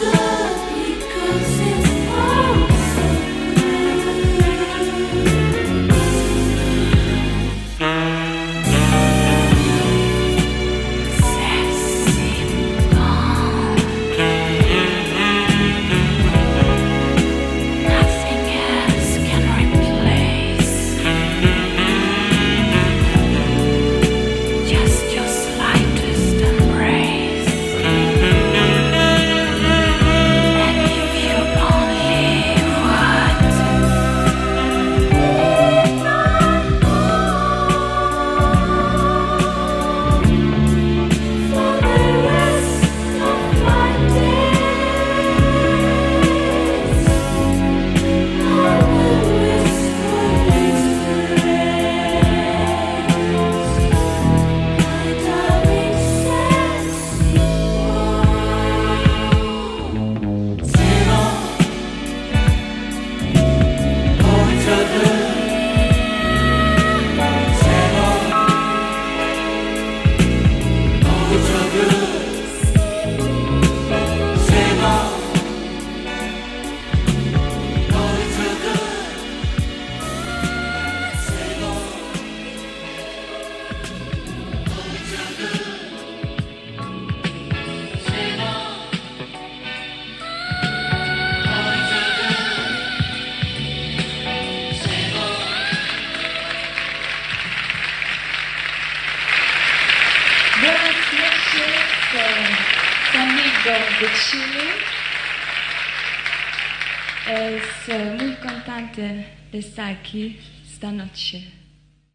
the another de Chile. Es eh, muy contente de estar aquí esta noche.